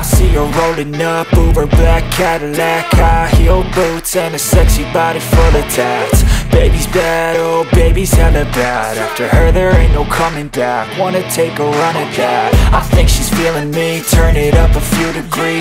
I see her rolling up Uber black Cadillac High heel boots and a sexy body full of tats. Baby's bad, oh baby's hella bad. After her there ain't no coming back. Wanna take a run at that. I think she's feeling me. Turn it up a few degrees.